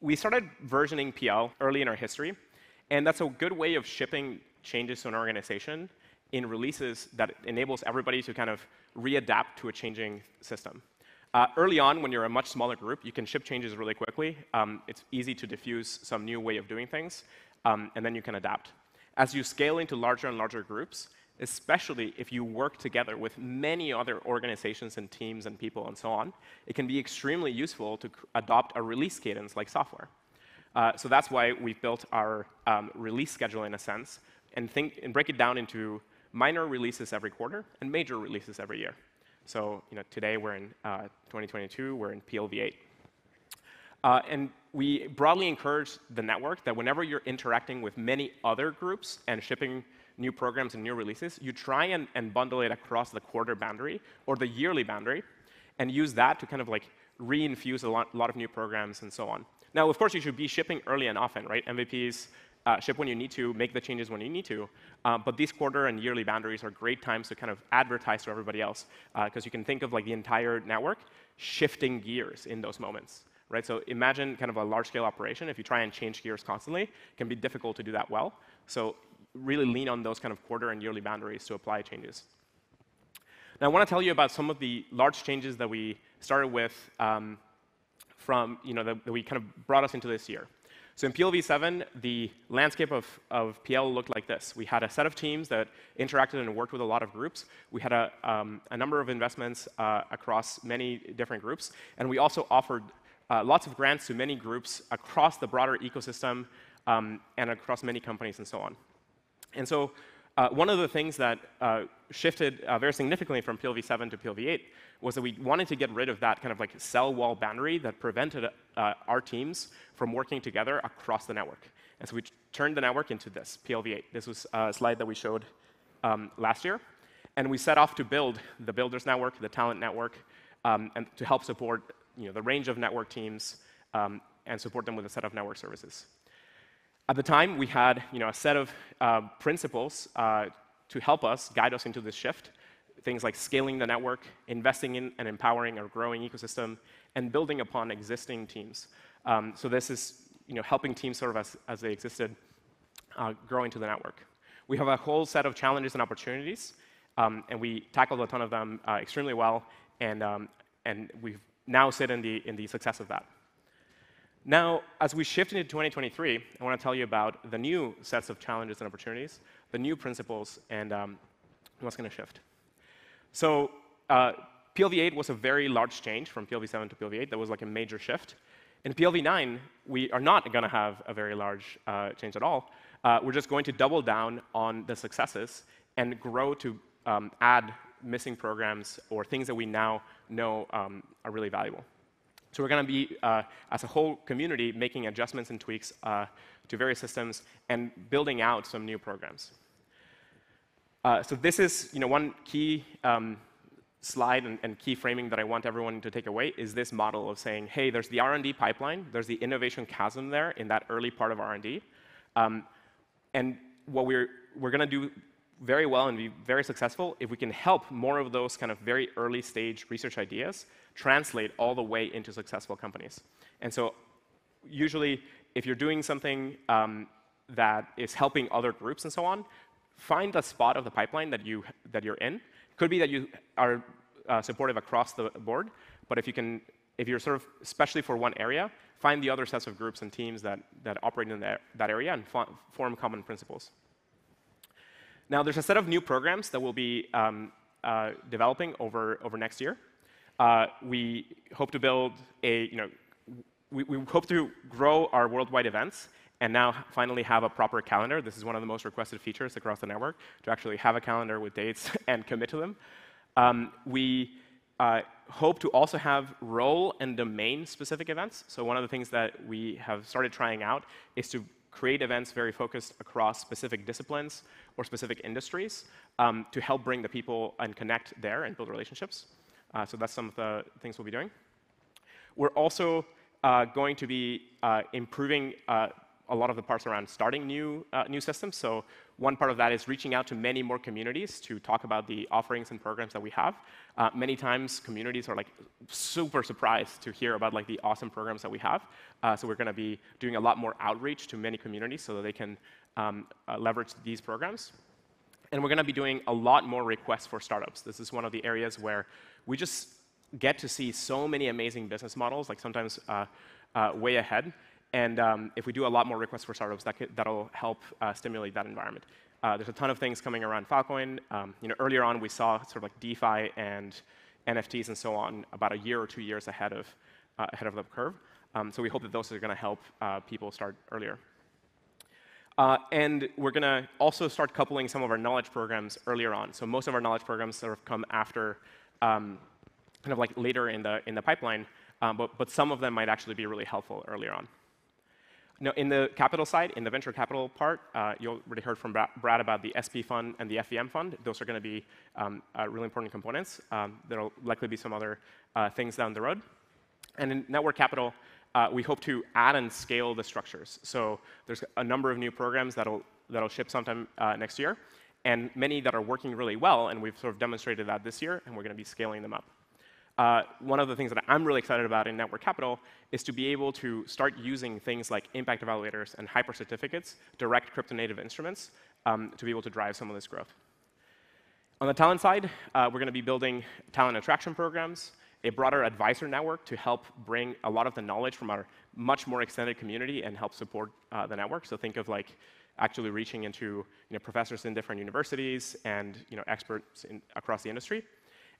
We started versioning PL early in our history, and that's a good way of shipping changes to an organization in releases that enables everybody to kind of readapt to a changing system. Uh, early on, when you're a much smaller group, you can ship changes really quickly. Um, it's easy to diffuse some new way of doing things, um, and then you can adapt. As you scale into larger and larger groups, especially if you work together with many other organizations and teams and people and so on, it can be extremely useful to adopt a release cadence like software. Uh, so that's why we've built our um, release schedule in a sense, and think and break it down into minor releases every quarter and major releases every year. So you know, today we're in uh, 2022, we're in PLV8. Uh, and we broadly encourage the network that whenever you're interacting with many other groups and shipping new programs and new releases, you try and, and bundle it across the quarter boundary or the yearly boundary and use that to kind of like reinfuse a lot, lot of new programs and so on. Now, of course, you should be shipping early and often, right? MVPs uh, ship when you need to, make the changes when you need to. Uh, but these quarter and yearly boundaries are great times to kind of advertise to everybody else, because uh, you can think of like the entire network shifting gears in those moments. Right? So imagine kind of a large-scale operation. If you try and change gears constantly, it can be difficult to do that well. So really lean on those kind of quarter and yearly boundaries to apply changes. Now, I want to tell you about some of the large changes that we started with um, from, you know, that, that we kind of brought us into this year. So in PLV7, the landscape of, of PL looked like this. We had a set of teams that interacted and worked with a lot of groups. We had a, um, a number of investments uh, across many different groups. And we also offered uh, lots of grants to many groups across the broader ecosystem um, and across many companies and so on. And so uh, one of the things that uh, shifted uh, very significantly from PLV7 to PLV8 was that we wanted to get rid of that kind of like cell wall boundary that prevented uh, our teams from working together across the network. And so we turned the network into this, PLV8. This was a slide that we showed um, last year. And we set off to build the Builders Network, the Talent Network, um, and to help support you know, the range of network teams um, and support them with a set of network services. At the time, we had you know, a set of uh, principles uh, to help us guide us into this shift. Things like scaling the network, investing in and empowering our growing ecosystem, and building upon existing teams. Um, so this is you know, helping teams sort of as, as they existed uh, grow into the network. We have a whole set of challenges and opportunities, um, and we tackled a ton of them uh, extremely well, and, um, and we've now sit in the, in the success of that. Now, as we shift into 2023, I want to tell you about the new sets of challenges and opportunities, the new principles, and um, what's going to shift. So uh, PLV8 was a very large change from PLV7 to PLV8. That was like a major shift. In PLV9, we are not going to have a very large uh, change at all. Uh, we're just going to double down on the successes and grow to um, add missing programs or things that we now know um, are really valuable. So we're going to be, uh, as a whole community, making adjustments and tweaks uh, to various systems and building out some new programs. Uh, so this is you know, one key um, slide and, and, key framing that I want everyone to take away is this model of saying, hey, there's the R&D pipeline, there's the innovation chasm there in that early part of R&D. Um, and what we're, we're going to do very well and be very successful if we can help more of those kind of very early stage research ideas translate all the way into successful companies. And so usually if you're doing something um, that is helping other groups and so on, find the spot of the pipeline that, you, that you're in. Could be that you are uh, supportive across the board, but if you can, if you're sort of, especially for one area, find the other sets of groups and teams that, that operate in that, that area and form common principles. Now, there's a set of new programs that we'll be um, uh, developing over, over next year. Uh, we hope to build a, you know, we, we, hope to grow our worldwide events and now finally have a proper calendar. This is one of the most requested features across the network, to actually have a calendar with dates and commit to them. Um, we uh, hope to also have role and domain specific events. So one of the things that we have started trying out is to create events very focused across specific disciplines or specific industries um, to help bring the people and connect there and build relationships. Uh, so that's some of the things we'll be doing. We're also uh, going to be uh, improving uh, a lot of the parts around starting new, uh, new systems. So one part of that is reaching out to many more communities to talk about the offerings and programs that we have. Uh, many times, communities are like super surprised to hear about like the awesome programs that we have. Uh, so we're going to be doing a lot more outreach to many communities so that they can um, uh, leverage these programs. And we're going to be doing a lot more requests for startups. This is one of the areas where we just get to see so many amazing business models, like sometimes uh, uh, way ahead. And um, if we do a lot more requests for startups, that could, that'll help uh, stimulate that environment. Uh, there's a ton of things coming around Filecoin. Um, you know, earlier on, we saw sort of like DeFi and NFTs and so on about a year or two years ahead of, uh, ahead of the curve. Um, so we hope that those are going to help uh, people start earlier. Uh, and we're going to also start coupling some of our knowledge programs earlier on. So most of our knowledge programs sort of come after, um, kind of like later in the, in the pipeline, um, but, but some of them might actually be really helpful earlier on. Now, in the capital side, in the venture capital part, uh, you already heard from Brad about the SP fund and the FVM fund. Those are going to be um, uh, really important components. Um, there will likely be some other uh, things down the road. And in network capital, uh, we hope to add and scale the structures. So there's a number of new programs that'll, that'll ship sometime uh, next year, and many that are working really well, and we've sort of demonstrated that this year, and we're going to be scaling them up uh, one of the things that I'm really excited about in Network Capital is to be able to start using things like impact evaluators and hyper certificates, direct crypto native instruments, um, to be able to drive some of this growth. On the talent side, uh, we're going to be building talent attraction programs, a broader advisor network to help bring a lot of the knowledge from our much more extended community and help support uh, the network. So think of like actually reaching into you know, professors in different universities and you know, experts in, across the industry.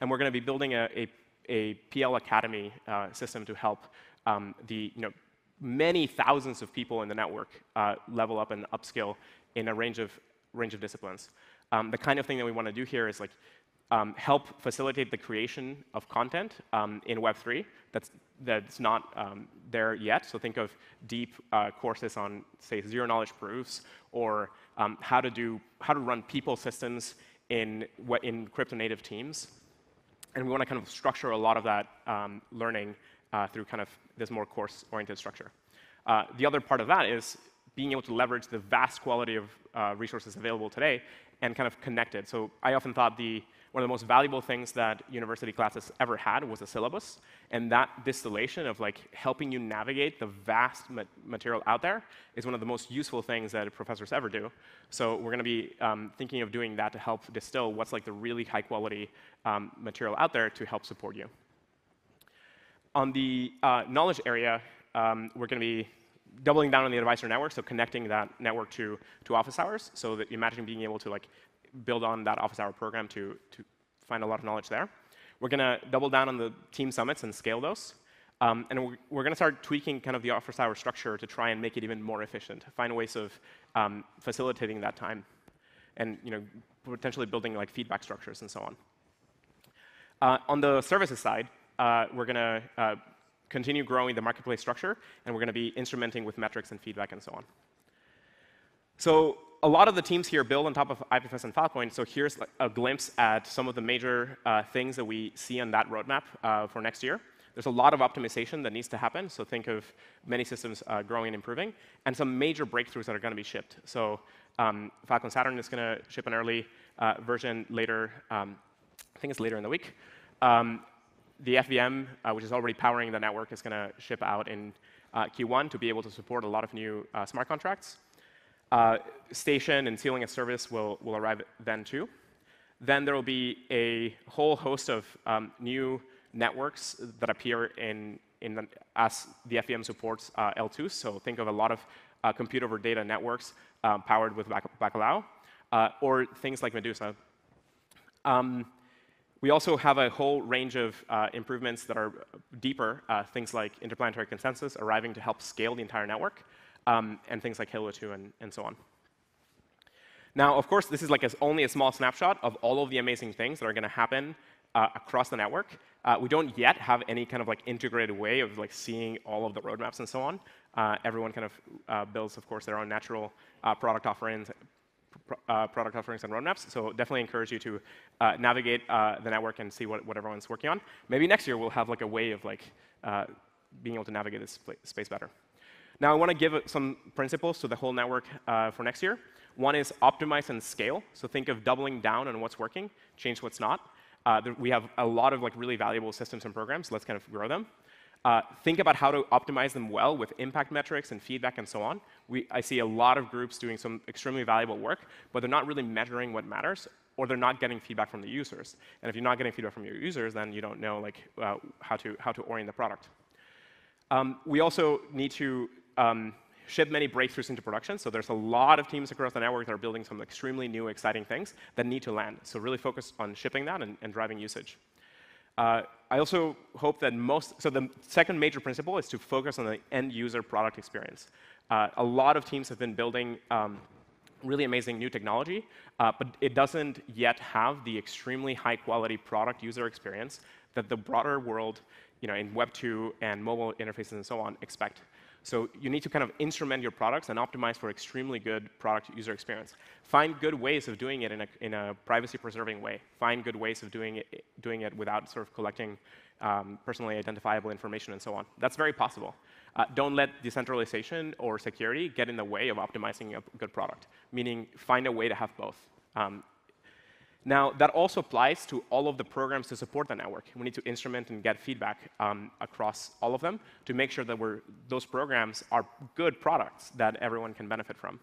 And we're going to be building a, a a PL Academy uh, system to help um, the you know, many thousands of people in the network uh, level up and upskill in a range of, range of disciplines. Um, the kind of thing that we want to do here is like um, help facilitate the creation of content um, in Web3 that's, that's not um, there yet. So think of deep uh, courses on, say, zero knowledge proofs or um, how to do how to run people systems in, in crypto native teams. And we want to kind of structure a lot of that um, learning uh, through kind of this more course-oriented structure. Uh, the other part of that is being able to leverage the vast quality of uh, resources available today and kind of connect it. So I often thought the one of the most valuable things that university classes ever had was a syllabus. And that distillation of like helping you navigate the vast ma material out there is one of the most useful things that professors ever do. So we're going to be um, thinking of doing that to help distill what's like the really high quality um, material out there to help support you. On the uh, knowledge area, um, we're going to be doubling down on the advisor network, so connecting that network to, to office hours, so that imagine being able to like build on that office hour program to, to find a lot of knowledge there. We're going to double down on the team summits and scale those. Um, and we're, we're going to start tweaking kind of the office hour structure to try and make it even more efficient, find ways of um, facilitating that time, and you know, potentially building like feedback structures and so on. Uh, on the services side, uh, we're going to uh, continue growing the marketplace structure, and we're going to be instrumenting with metrics and feedback and so on. So a lot of the teams here build on top of IPFS and Filecoin, so here's a glimpse at some of the major uh, things that we see on that roadmap uh, for next year. There's a lot of optimization that needs to happen, so think of many systems uh, growing and improving, and some major breakthroughs that are going to be shipped. So um, Filecoin Saturn is going to ship an early uh, version later, um, I think it's later in the week. Um, the FVM, uh, which is already powering the network, is going to ship out in uh, Q1 to be able to support a lot of new smart contracts. Uh, station and sealing a service will, will arrive then too. Then there will be a whole host of um, new networks that appear in, in the, as the FVM supports uh, L2. So think of a lot of uh, compute over data networks um, powered with Bacalhau, uh, or things like Medusa. Um, we also have a whole range of uh, improvements that are deeper, uh, things like interplanetary consensus arriving to help scale the entire network um, and things like Halo 2 and, and so on. Now, of course, this is like a, only a small snapshot of all of the amazing things that are going to happen uh, across the network. Uh, we don't yet have any kind of like integrated way of like seeing all of the roadmaps and so on. Uh, everyone kind of uh, builds, of course, their own natural uh, product offerings, uh, product offerings and roadmaps. So definitely encourage you to navigate the network and see what, what everyone's working on. Maybe next year we'll have like a way of like being able to navigate this space better. Now, I want to give some principles to the whole network uh, for next year. One is optimize and scale. So think of doubling down on what's working, change what's not. Uh, we have a lot of like really valuable systems and programs. Let's kind of grow them. Uh, think about how to optimize them well with impact metrics and feedback and so on. We, I see a lot of groups doing some extremely valuable work, but they're not really measuring what matters, or they're not getting feedback from the users. And if you're not getting feedback from your users, then you don't know like uh, how to how to orient the product. Um, we also need to um, ship many breakthroughs into production. So there's a lot of teams across the network that are building some extremely new, exciting things that need to land. So really focus on shipping that and, and driving usage. Uh, I also hope that most, so the second major principle is to focus on the end user product experience. Uh, a lot of teams have been building um, really amazing new technology, uh, but it doesn't yet have the extremely high quality product user experience that the broader world, you know, in Web 2 and mobile interfaces and so on expect. So you need to kind of instrument your products and optimize for extremely good product user experience. Find good ways of doing it in a, in a privacy-preserving way. Find good ways of doing it, doing it without sort of collecting um, personally identifiable information and so on. That's very possible. Uh, don't let decentralization or security get in the way of optimizing a good product, meaning find a way to have both. Um, now, that also applies to all of the programs to support the network. We need to instrument and get feedback um, across all of them to make sure that those programs are good products that everyone can benefit from.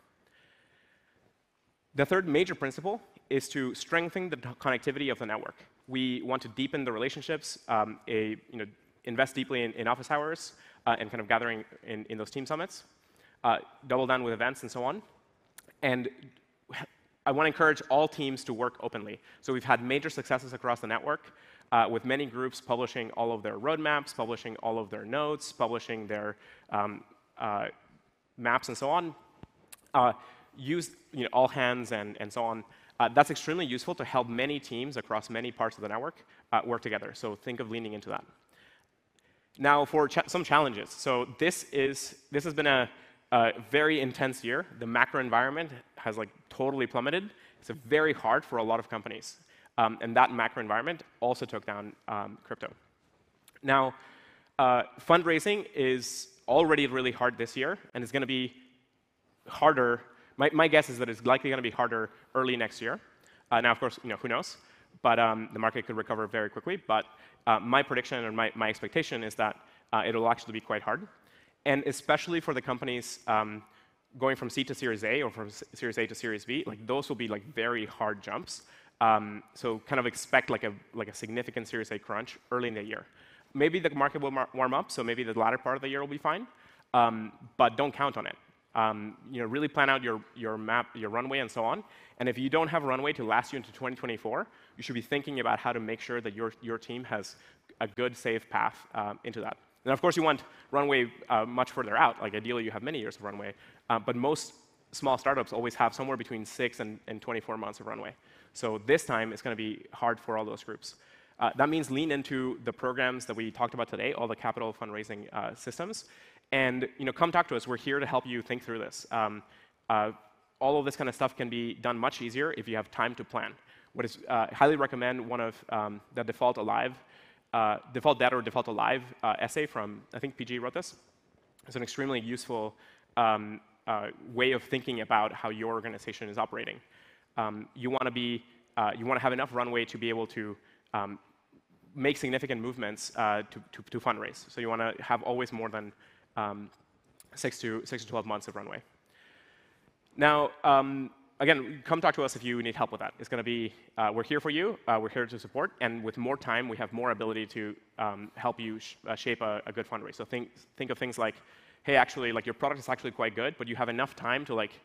The third major principle is to strengthen the connectivity of the network. We want to deepen the relationships, um, a, you know, invest deeply in, in office hours uh, and kind of gathering in, in those team summits, uh, double down with events and so on, and I want to encourage all teams to work openly. So we've had major successes across the network uh, with many groups publishing all of their roadmaps, publishing all of their notes, publishing their um, uh, maps and so on. Uh, use you know, all hands and, and so on. Uh, that's extremely useful to help many teams across many parts of the network uh, work together. So think of leaning into that. Now for some challenges. So this is this has been a uh, very intense year. The macro environment has like totally plummeted. It's a very hard for a lot of companies. Um, and that macro environment also took down um, crypto. Now, uh, fundraising is already really hard this year, and it's going to be harder. My, my, guess is that it's likely going to be harder early next year. Uh, now, of course, you know, who knows? But um, the market could recover very quickly. But uh, my prediction and my, my expectation is that uh, it'll actually be quite hard and especially for the companies um, going from C to Series A or from Series A to Series B, like those will be like very hard jumps. Um, so kind of expect like a like a significant Series A crunch early in the year. Maybe the market will warm up, so maybe the latter part of the year will be fine, um, but don't count on it. Um, you know, really plan out your your map, your runway, and so on. And if you don't have a runway to last you into 2024, you should be thinking about how to make sure that your your team has a good, safe path um, into that. And of course, you want runway uh, much further out. Like ideally, you have many years of runway. Uh, but most small startups always have somewhere between six and, and 24 months of runway. So this time, it's going to be hard for all those groups. Uh, that means lean into the programs that we talked about today, all the capital fundraising uh, systems, and you know, come talk to us. We're here to help you think through this. Um, uh, all of this kind of stuff can be done much easier if you have time to plan. What is uh, highly recommend one of um, the default alive uh, default dead or default alive essay from, I think PG wrote this. It's an extremely useful um, uh, way of thinking about how your organization is operating. Um, you want to be, uh, you want to have enough runway to be able to um, make significant movements uh, to, to, to, fundraise. So you want to have always more than um, six to six to 12 months of runway. Now, um, again, come talk to us if you need help with that. It's going to be, uh, we're here for you. Uh, we're here to support. And with more time, we have more ability to um, help you sh uh, shape a, a, good fundraise. So think, think of things like, hey, actually, like your product is actually quite good, but you have enough time to like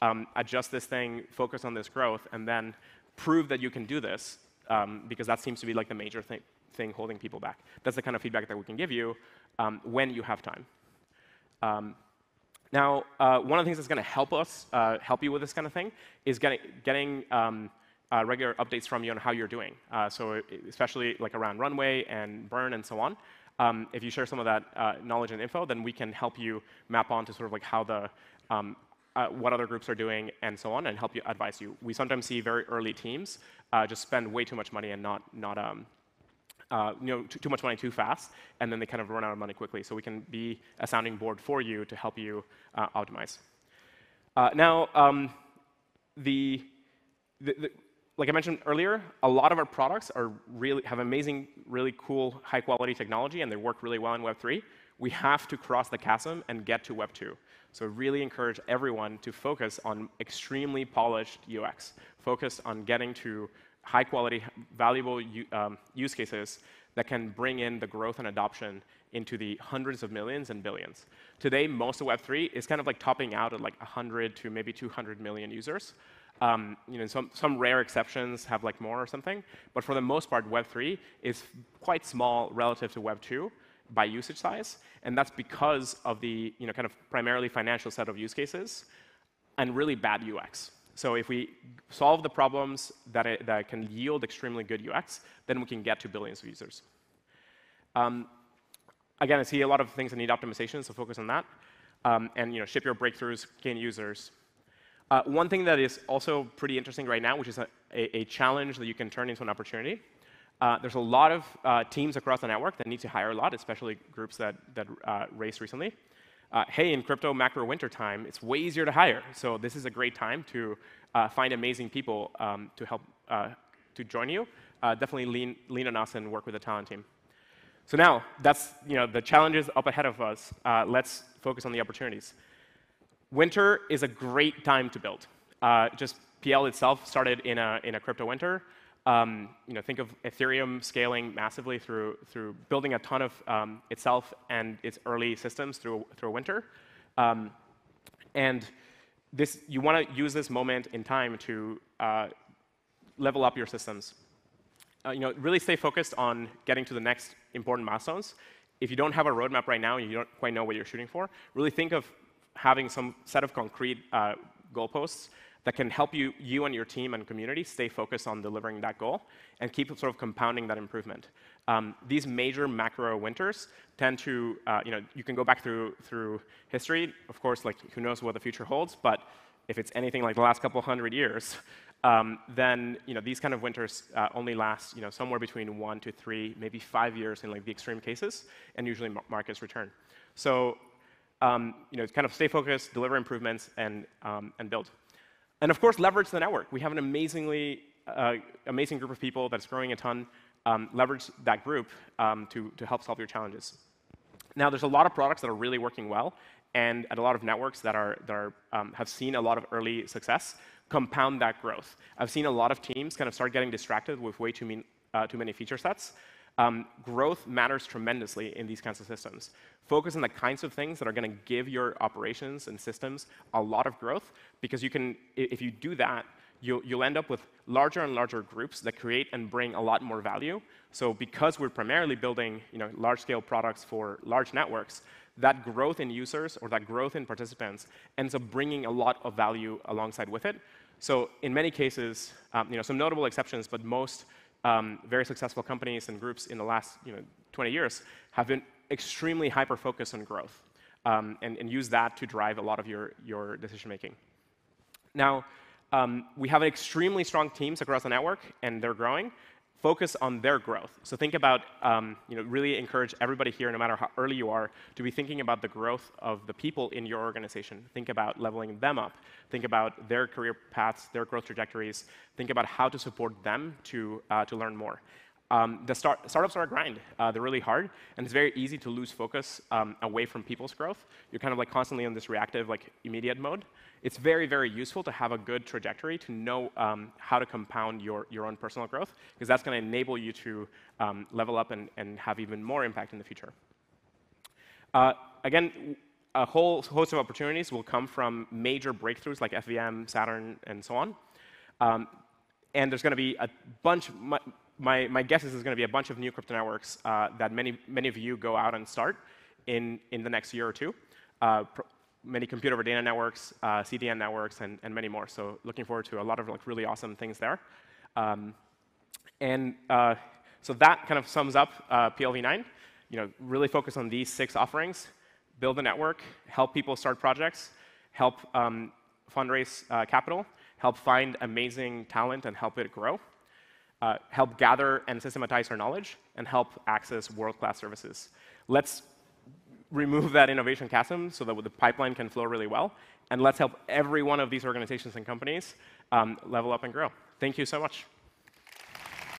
um, adjust this thing, focus on this growth, and then prove that you can do this, um, because that seems to be like the major thing, thing holding people back. That's the kind of feedback that we can give you um, when you have time. Um, now, uh, one of the things that's going to help us, uh, help you with this kind of thing, is getting, getting um, uh, regular updates from you on how you're doing. Uh, so especially like around runway and burn and so on. Um, if you share some of that uh, knowledge and info, then we can help you map on to sort of like how the um, uh, what other groups are doing and so on, and help you advise you. We sometimes see very early teams just spend way too much money and not not um, uh, you know, too, too, much money too fast, and then they kind of run out of money quickly. So we can be a sounding board for you to help you uh, optimize. Uh, now, um, the, the, the, like I mentioned earlier, a lot of our products are really have amazing, really cool, high quality technology, and they work really well in Web3. We have to cross the chasm and get to Web 2. So really encourage everyone to focus on extremely polished UX, focus on getting to high quality, valuable um, use cases that can bring in the growth and adoption into the hundreds of millions and billions. Today, most of Web3 is kind of like topping out at like 100 to maybe 200 million users. Um, you know, some, some rare exceptions have like more or something, but for the most part, Web3 is quite small relative to Web2 by usage size, and that's because of the you know, kind of primarily financial set of use cases and really bad UX. So if we solve the problems that, it, that can yield extremely good UX, then we can get to billions of users. Um, again, I see a lot of things that need optimization, so focus on that. Um, and you know, ship your breakthroughs, gain users. Uh, one thing that is also pretty interesting right now, which is a, a, a challenge that you can turn into an opportunity, uh, there's a lot of uh, teams across the network that need to hire a lot, especially groups that, that uh, raced recently. Uh, hey, in crypto macro winter time, it's way easier to hire. So this is a great time to uh, find amazing people um, to help uh, to join you. definitely lean, lean on us and work with the talent team. So now, that's you know, the challenges up ahead of us. let's focus on the opportunities. Winter is a great time to build. just PL itself started in a, in a crypto winter. Um, you know, think of Ethereum scaling massively through, through building a ton of um, itself and its early systems through, through winter. Um, and this, you want to use this moment in time to uh, level up your systems. Uh, you know, really stay focused on getting to the next important milestones. If you don't have a roadmap right now and you don't quite know what you're shooting for, really think of having some set of concrete uh, goalposts that can help you, you and your team and community stay focused on delivering that goal and keep sort of compounding that improvement. Um, these major macro winters tend to, uh, you know, you can go back through, through history. Of course, like who knows what the future holds, but if it's anything like the last couple hundred years, um, then you know, these kind of winters uh, only last you know, somewhere between one to three, maybe five years in like the extreme cases, and usually markets return. So um, you know, kind of stay focused, deliver improvements, and, um, and build. And of course, leverage the network. We have an amazingly uh, amazing group of people that's growing a ton. Um, leverage that group um, to, to help solve your challenges. Now, there's a lot of products that are really working well, and at a lot of networks that, are, that are, um, have seen a lot of early success compound that growth. I've seen a lot of teams kind of start getting distracted with way too, mean, uh, too many feature sets, um, growth matters tremendously in these kinds of systems. Focus on the kinds of things that are going to give your operations and systems a lot of growth, because you can, if you do that, you'll, you'll end up with larger and larger groups that create and bring a lot more value. So because we're primarily building you know, large-scale products for large networks, that growth in users or that growth in participants ends up bringing a lot of value alongside with it. So in many cases, um, you know, some notable exceptions, but most um, very successful companies and groups in the last you know, 20 years have been extremely hyper-focused on growth um, and, and, use that to drive a lot of your, your decision making. Now, um, we have extremely strong teams across the network, and they're growing focus on their growth. So think about, um, you know, really encourage everybody here, no matter how early you are, to be thinking about the growth of the people in your organization. Think about leveling them up. Think about their career paths, their growth trajectories. Think about how to support them to, uh, to learn more. Um, the start, startups are a grind. Uh, they're really hard, and it's very easy to lose focus um, away from people's growth. You're kind of like constantly in this reactive, like immediate mode. It's very, very useful to have a good trajectory to know um, how to compound your, your own personal growth, because that's going to enable you to um, level up and, and have even more impact in the future. Uh, again, a whole host of opportunities will come from major breakthroughs like FVM, Saturn, and so on. Um, and there's going to be a bunch, my, my guess is there's going to be a bunch of new crypto networks uh, that many, many of you go out and start in, in the next year or two. Uh, many computer over data networks, uh, CDN networks, and, and many more. So looking forward to a lot of like really awesome things there. Um, and uh, so that kind of sums up uh, PLV9. You know, really focus on these six offerings: build a network, help people start projects, help um, fundraise capital, help find amazing talent, and help it grow. Uh, help gather and systematize our knowledge, and help access world-class services. Let's remove that innovation chasm so that the pipeline can flow really well, and let's help every one of these organizations and companies um, level up and grow. Thank you so much.